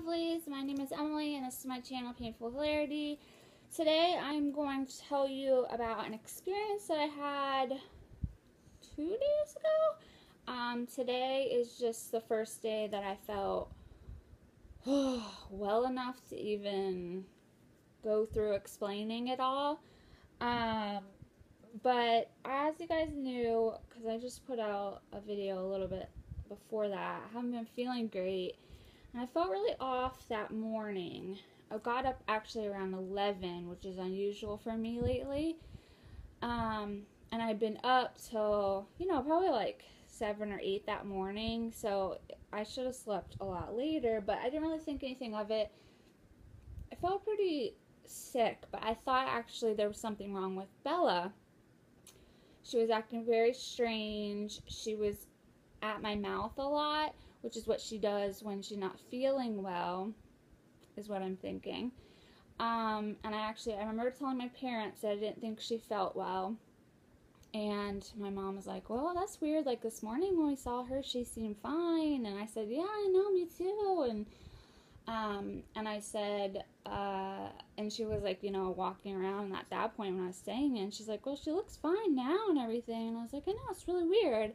lovelies. My name is Emily and this is my channel Painful Hilarity. Today I'm going to tell you about an experience that I had two days ago. Um, today is just the first day that I felt well enough to even go through explaining it all. Um, but as you guys knew, because I just put out a video a little bit before that, I haven't been feeling great and I felt really off that morning. I got up actually around 11, which is unusual for me lately. Um, and I'd been up till, you know, probably like 7 or 8 that morning. So I should have slept a lot later, but I didn't really think anything of it. I felt pretty sick, but I thought actually there was something wrong with Bella. She was acting very strange. She was at my mouth a lot which is what she does when she's not feeling well, is what I'm thinking. Um, and I actually, I remember telling my parents that I didn't think she felt well. And my mom was like, well, that's weird. Like this morning when we saw her, she seemed fine. And I said, yeah, I know, me too. And, um, and I said, uh, and she was like, you know, walking around and at that point when I was staying in, she's like, well, she looks fine now and everything. And I was like, I know, it's really weird.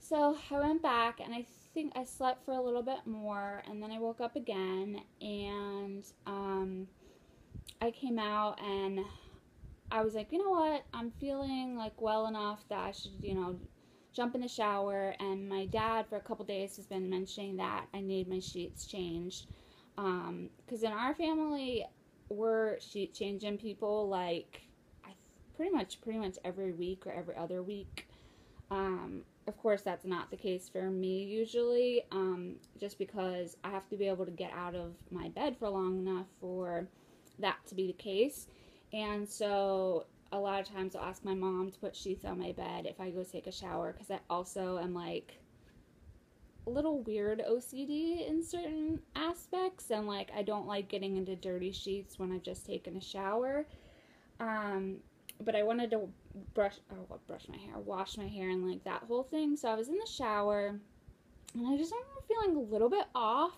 So I went back and I think I slept for a little bit more and then I woke up again and um, I came out and I was like, you know what? I'm feeling like well enough that I should, you know, jump in the shower. And my dad, for a couple days, has been mentioning that I need my sheets changed. Because um, in our family, we're sheet changing people like I pretty much, pretty much every week or every other week. Um, of course, that's not the case for me usually, um, just because I have to be able to get out of my bed for long enough for that to be the case. And so a lot of times I'll ask my mom to put sheets on my bed if I go take a shower because I also am like a little weird OCD in certain aspects and like I don't like getting into dirty sheets when I've just taken a shower. Um, but I wanted to brush, oh, brush my hair, wash my hair, and like that whole thing. So I was in the shower, and I just remember feeling a little bit off.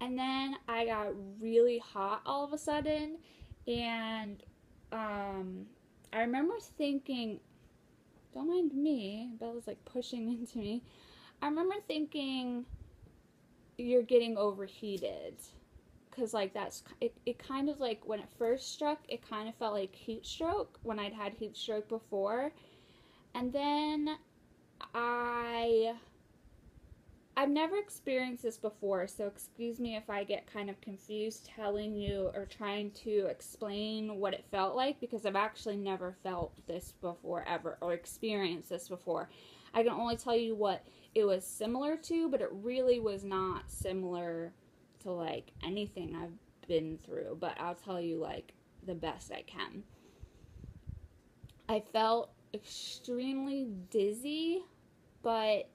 And then I got really hot all of a sudden, and um, I remember thinking, don't mind me, Bella's like pushing into me. I remember thinking, you're getting overheated because like that's it, it kind of like when it first struck it kind of felt like heat stroke when i'd had heat stroke before. And then i i've never experienced this before so excuse me if i get kind of confused telling you or trying to explain what it felt like because i've actually never felt this before ever or experienced this before. I can only tell you what it was similar to but it really was not similar to like anything I've been through, but I'll tell you like the best I can. I felt extremely dizzy, but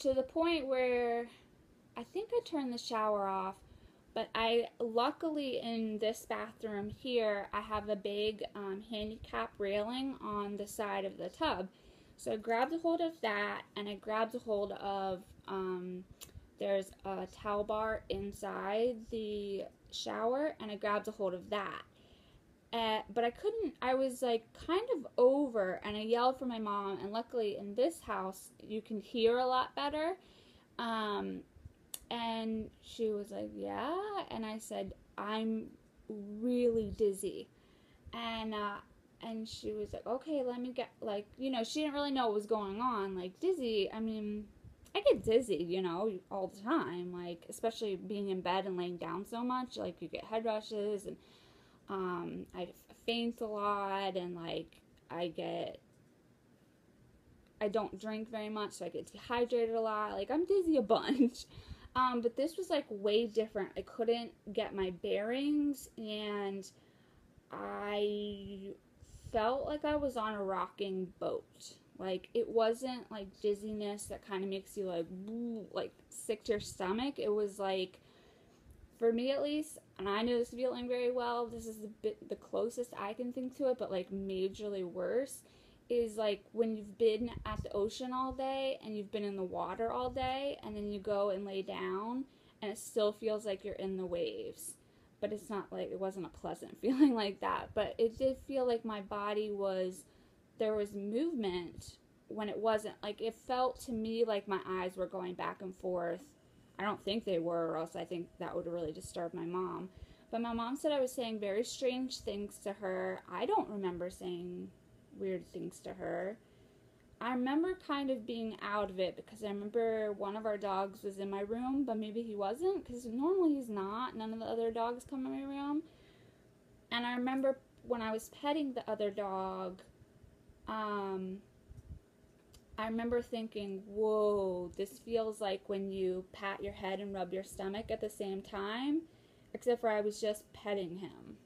to the point where I think I turned the shower off, but I luckily in this bathroom here, I have a big um, handicap railing on the side of the tub. So I grabbed a hold of that and I grabbed a hold of um, there's a towel bar inside the shower, and I grabbed a hold of that. Uh, but I couldn't, I was like kind of over, and I yelled for my mom. And luckily, in this house, you can hear a lot better. Um, and she was like, Yeah. And I said, I'm really dizzy. And, uh, and she was like, okay, let me get, like, you know, she didn't really know what was going on. Like, dizzy, I mean, I get dizzy, you know, all the time. Like, especially being in bed and laying down so much. Like, you get head rushes, and um, I faint a lot, and like, I get. I don't drink very much, so I get dehydrated a lot. Like, I'm dizzy a bunch. Um, but this was like way different. I couldn't get my bearings, and I felt like I was on a rocking boat. Like it wasn't like dizziness that kind of makes you like like sick to your stomach. It was like for me at least, and I know this feeling very well. This is the bit the closest I can think to it, but like majorly worse is like when you've been at the ocean all day and you've been in the water all day and then you go and lay down and it still feels like you're in the waves. But it's not like it wasn't a pleasant feeling like that. But it did feel like my body was there was movement when it wasn't like it felt to me like my eyes were going back and forth. I don't think they were, or else I think that would really disturb my mom. But my mom said I was saying very strange things to her. I don't remember saying weird things to her. I remember kind of being out of it because I remember one of our dogs was in my room, but maybe he wasn't because normally he's not. None of the other dogs come in my room. And I remember when I was petting the other dog, um, I remember thinking, whoa, this feels like when you pat your head and rub your stomach at the same time, except for I was just petting him.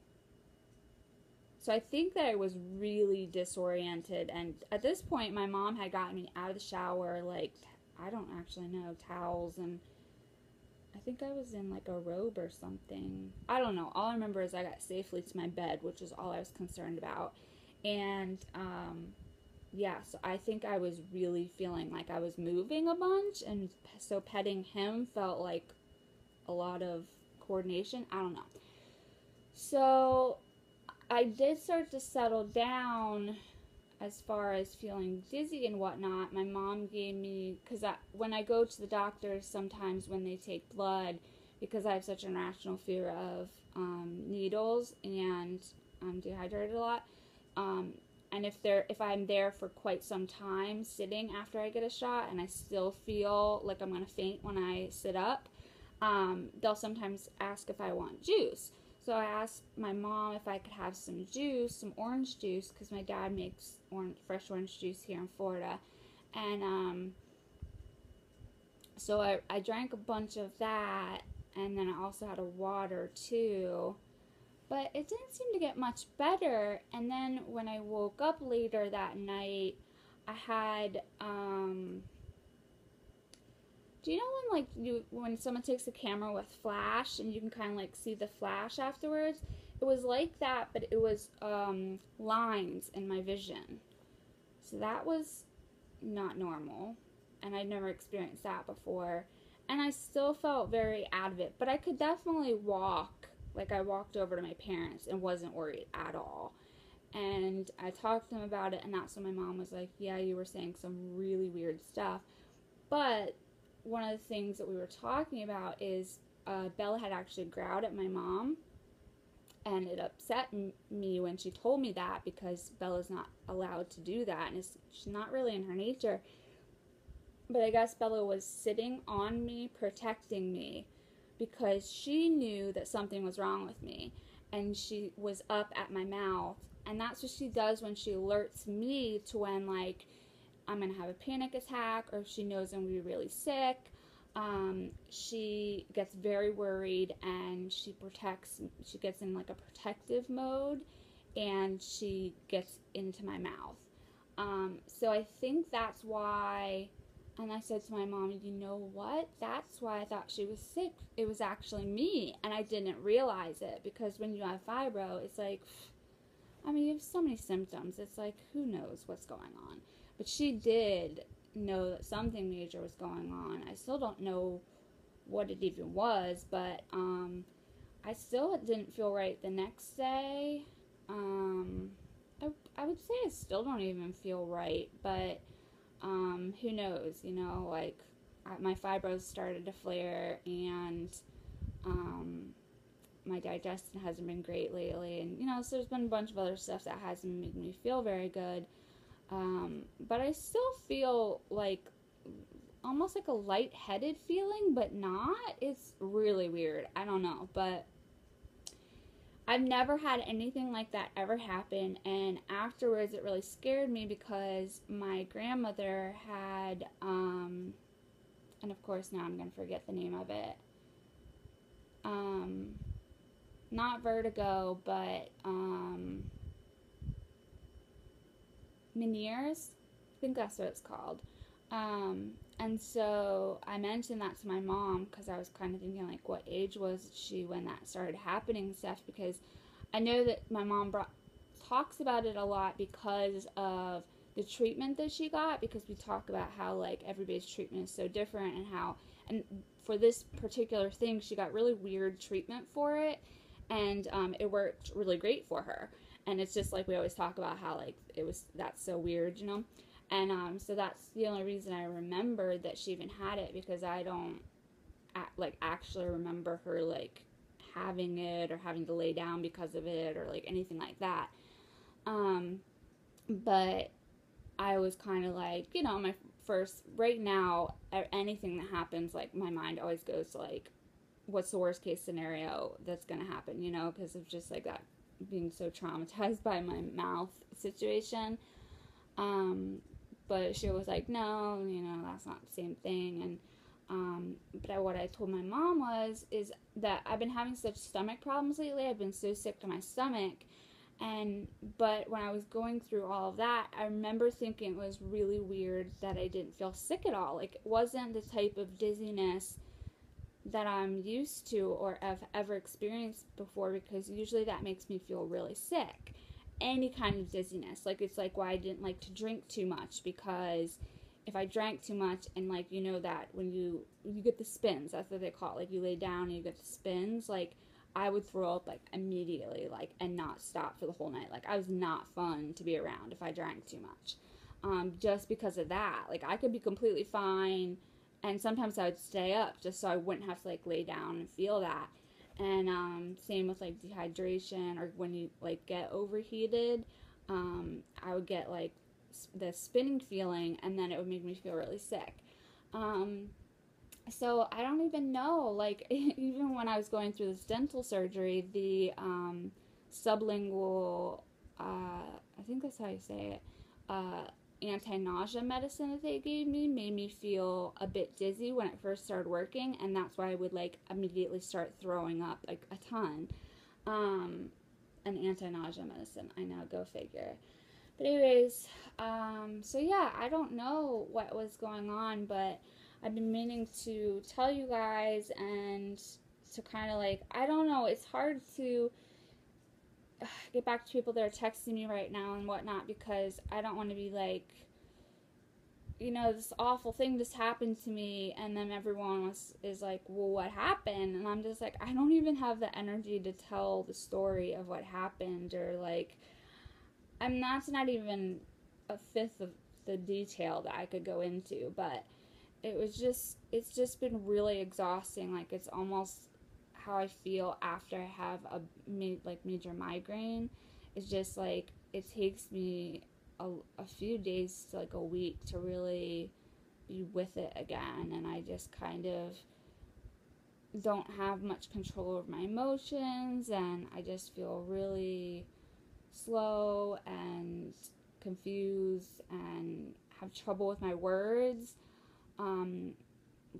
So I think that I was really disoriented. And at this point, my mom had gotten me out of the shower, like, I don't actually know, towels. And I think I was in like a robe or something. I don't know. All I remember is I got safely to my bed, which is all I was concerned about. And, um, yeah, so I think I was really feeling like I was moving a bunch. And so petting him felt like a lot of coordination. I don't know. So I did start to settle down as far as feeling dizzy and whatnot. My mom gave me, because when I go to the doctor, sometimes when they take blood, because I have such an irrational fear of um, needles and I'm dehydrated a lot. Um, and if they're if I'm there for quite some time sitting after I get a shot and I still feel like I'm gonna faint when I sit up, um, they'll sometimes ask if I want juice. So I asked my mom if I could have some juice, some orange juice, because my dad makes orange, fresh orange juice here in Florida. And um, so I, I drank a bunch of that, and then I also had a water too. But it didn't seem to get much better. And then when I woke up later that night, I had um, do you know when like you when someone takes a camera with flash and you can kind of like see the flash afterwards? It was like that, but it was um, lines in my vision. So that was not normal, and I'd never experienced that before. And I still felt very out of it, but I could definitely walk. Like I walked over to my parents and wasn't worried at all. And I talked to them about it, and that's when my mom was like, "Yeah, you were saying some really weird stuff." But one of the things that we were talking about is uh, Bella had actually growled at my mom, and it upset m- me when she told me that because Bella's not allowed to do that, and it's she's not really in her nature. But I guess Bella was sitting on me, protecting me, because she knew that something was wrong with me, and she was up at my mouth, and that's what she does when she alerts me to when like I'm gonna have a panic attack, or if she knows I'm gonna be really sick. Um, she gets very worried and she protects, she gets in like a protective mode and she gets into my mouth. Um, so I think that's why, and I said to my mom, you know what? That's why I thought she was sick. It was actually me, and I didn't realize it because when you have fibro, it's like, I mean, you have so many symptoms. It's like, who knows what's going on? But she did know that something major was going on. I still don't know what it even was, but um, I still didn't feel right the next day. Um, I, I would say I still don't even feel right, but um, who knows? You know, like my fibros started to flare and um, my digestion hasn't been great lately, and you know, so there's been a bunch of other stuff that hasn't made me feel very good. Um, but I still feel like almost like a light-headed feeling, but not. It's really weird. I don't know, but I've never had anything like that ever happen, and afterwards it really scared me because my grandmother had, um, and of course now I'm gonna forget the name of it. Um, not vertigo, but um, Meniere's. I think that's what it's called. Um, and so I mentioned that to my mom because I was kind of thinking, like, what age was she when that started happening stuff? Because I know that my mom brought, talks about it a lot because of the treatment that she got. Because we talk about how like everybody's treatment is so different and how, and for this particular thing, she got really weird treatment for it, and um, it worked really great for her. And it's just like we always talk about how like it was that's so weird, you know. And um, so that's the only reason I remembered that she even had it because I don't like actually remember her like having it or having to lay down because of it or like anything like that. Um, but I was kind of like, you know, my first, right now, anything that happens, like my mind always goes to like, what's the worst case scenario that's going to happen, you know, because of just like that being so traumatized by my mouth situation. Um, but she was like, no, you know, that's not the same thing. And um, but what I told my mom was is that I've been having such stomach problems lately. I've been so sick to my stomach, and but when I was going through all of that, I remember thinking it was really weird that I didn't feel sick at all. Like it wasn't the type of dizziness that I'm used to or have ever experienced before because usually that makes me feel really sick. Any kind of dizziness. Like it's like why I didn't like to drink too much because if I drank too much and like you know that when you you get the spins, that's what they call it. Like you lay down and you get the spins, like I would throw up like immediately, like and not stop for the whole night. Like I was not fun to be around if I drank too much. Um, just because of that. Like I could be completely fine and sometimes I would stay up just so I wouldn't have to like lay down and feel that. And um, same with like dehydration or when you like get overheated, um, I would get like the spinning feeling, and then it would make me feel really sick. Um, so I don't even know. Like even when I was going through this dental surgery, the um, sublingual, uh, I think that's how you say it, uh, anti-nausea medicine that they gave me made me feel a bit dizzy when it first started working, and that's why I would like immediately start throwing up like a ton. Um, an anti-nausea medicine. I know, go figure. But anyways, um, so yeah, I don't know what was going on, but I've been meaning to tell you guys and to kind of like, I don't know, it's hard to get back to people that are texting me right now and whatnot because I don't want to be like, you know, this awful thing just happened to me, and then everyone was, is like, well, what happened? And I'm just like, I don't even have the energy to tell the story of what happened or like, I'm that's not even a fifth of the detail that I could go into, but it was just it's just been really exhausting. Like it's almost how I feel after I have a like major migraine. It's just like it takes me a, a few days to like a week to really be with it again, and I just kind of don't have much control over my emotions, and I just feel really slow and confused and have trouble with my words. Um,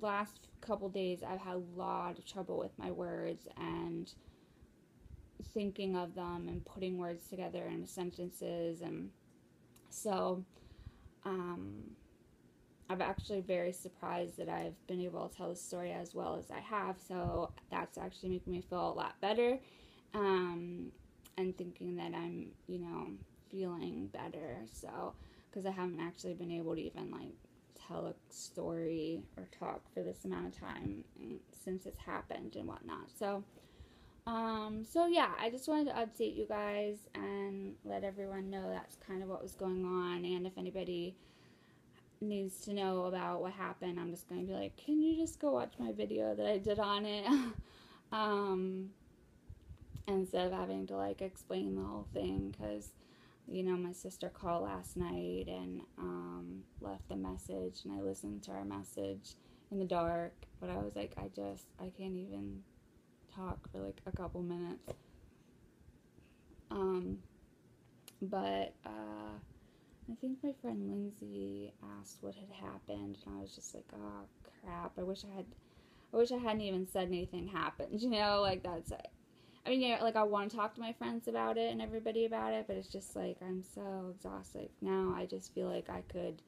last couple days, I've had a lot of trouble with my words and thinking of them and putting words together in sentences. And so, um, I'm actually very surprised that I've been able to tell the story as well as I have. So that's actually making me feel a lot better. Um, and thinking that I'm, you know, feeling better. So, because I haven't actually been able to even like tell a story or talk for this amount of time since it's happened and whatnot. So, um, so yeah, I just wanted to update you guys and let everyone know that's kind of what was going on. And if anybody needs to know about what happened, I'm just going to be like, can you just go watch my video that I did on it? um, instead of having to like explain the whole thing because you know my sister called last night and um, left a message and i listened to our message in the dark but i was like i just i can't even talk for like a couple minutes. Um but uh i think my friend lindsay asked what had happened and i was just like oh crap. I wish i had i wish i hadn't even said anything happened you know like that's it I mean, yeah, like I want to talk to my friends about it and everybody about it, but it's just like I'm so exhausted now. I just feel like I could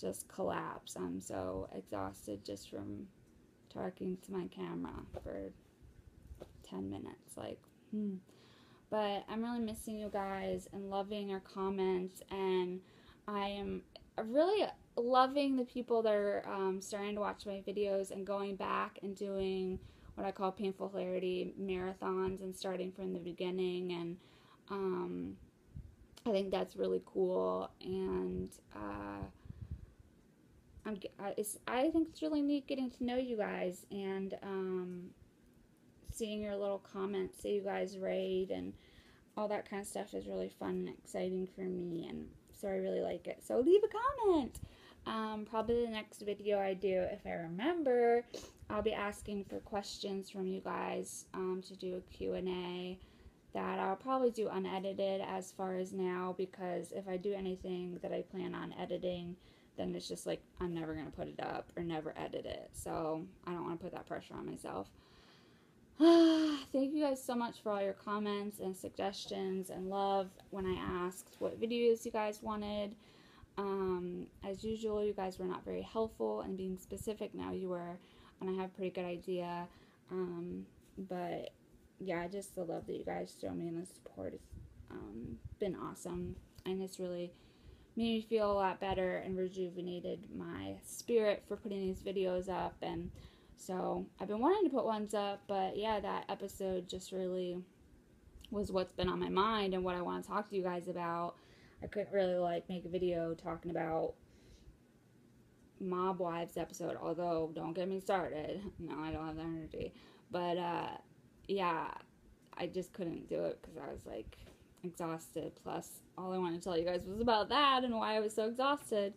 just collapse. I'm so exhausted just from talking to my camera for 10 minutes. Like, hmm. But I'm really missing you guys and loving your comments, and I am really loving the people that are um, starting to watch my videos and going back and doing what I call painful hilarity marathons and starting from the beginning. And um, I think that's really cool. And uh, I'm, I think it's really neat getting to know you guys and um, seeing your little comments that you guys rate and all that kind of stuff is really fun and exciting for me. And so I really like it. So leave a comment. Um, probably the next video I do, if I remember, I'll be asking for questions from you guys um, to do a Q&A that I'll probably do unedited as far as now because if I do anything that I plan on editing, then it's just like I'm never going to put it up or never edit it. So I don't want to put that pressure on myself. Thank you guys so much for all your comments and suggestions and love when I asked what videos you guys wanted. Um, as usual, you guys were not very helpful and being specific. Now you were, and I have a pretty good idea. Um, but yeah, I just the love that you guys show me and the support has um, been awesome. And it's really made me feel a lot better and rejuvenated my spirit for putting these videos up. And so I've been wanting to put ones up, but yeah, that episode just really was what's been on my mind and what I want to talk to you guys about. I couldn't really like make a video talking about Mob Wives episode, although don't get me started. No, I don't have the energy. But uh yeah, I just couldn't do it because I was like exhausted. Plus, all I wanted to tell you guys was about that and why I was so exhausted.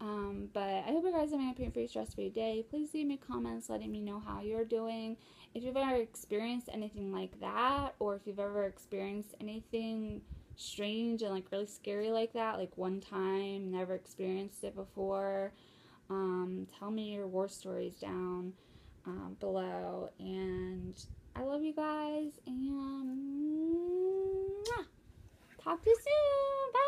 Um, but I hope you guys are having a pain-free, stress-free day. Please leave me comments letting me know how you're doing. If you've ever experienced anything like that, or if you've ever experienced anything strange and like really scary like that, like one time, never experienced it before, um, tell me your war stories down um, below. And I love you guys, and talk to you soon.